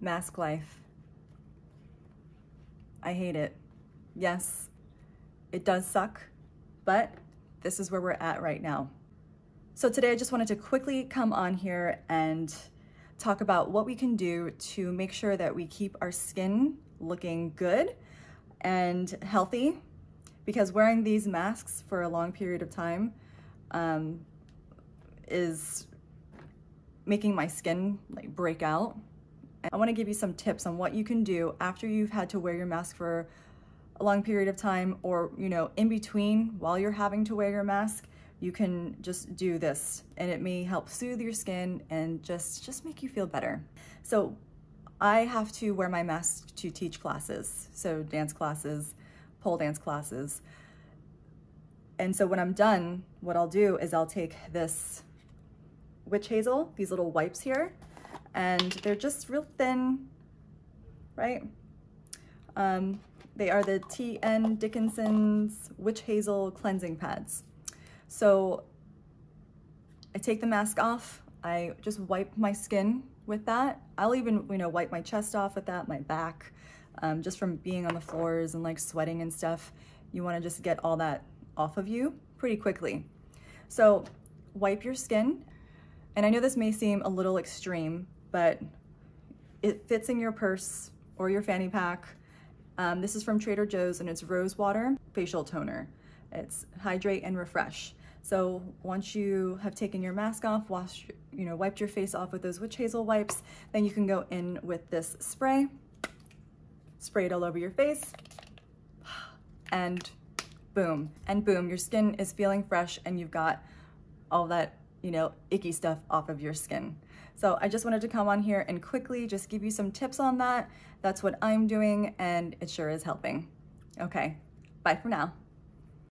mask life. I hate it. Yes, it does suck, but this is where we're at right now. So today I just wanted to quickly come on here and talk about what we can do to make sure that we keep our skin looking good and healthy because wearing these masks for a long period of time um, is making my skin like break out. I wanna give you some tips on what you can do after you've had to wear your mask for a long period of time or, you know, in between while you're having to wear your mask, you can just do this and it may help soothe your skin and just, just make you feel better. So I have to wear my mask to teach classes. So dance classes, pole dance classes. And so when I'm done, what I'll do is I'll take this witch hazel, these little wipes here, and they're just real thin, right? Um, they are the T.N. Dickinson's Witch Hazel Cleansing Pads. So I take the mask off, I just wipe my skin with that. I'll even, you know, wipe my chest off with that, my back, um, just from being on the floors and like sweating and stuff. You wanna just get all that off of you pretty quickly. So wipe your skin. And I know this may seem a little extreme, but it fits in your purse or your fanny pack. Um, this is from Trader Joe's and it's rose water facial toner. It's hydrate and refresh. So once you have taken your mask off, washed, you know, wiped your face off with those witch hazel wipes, then you can go in with this spray, spray it all over your face, and boom, and boom, your skin is feeling fresh and you've got all that, you know, icky stuff off of your skin. So I just wanted to come on here and quickly just give you some tips on that. That's what I'm doing and it sure is helping. Okay, bye for now.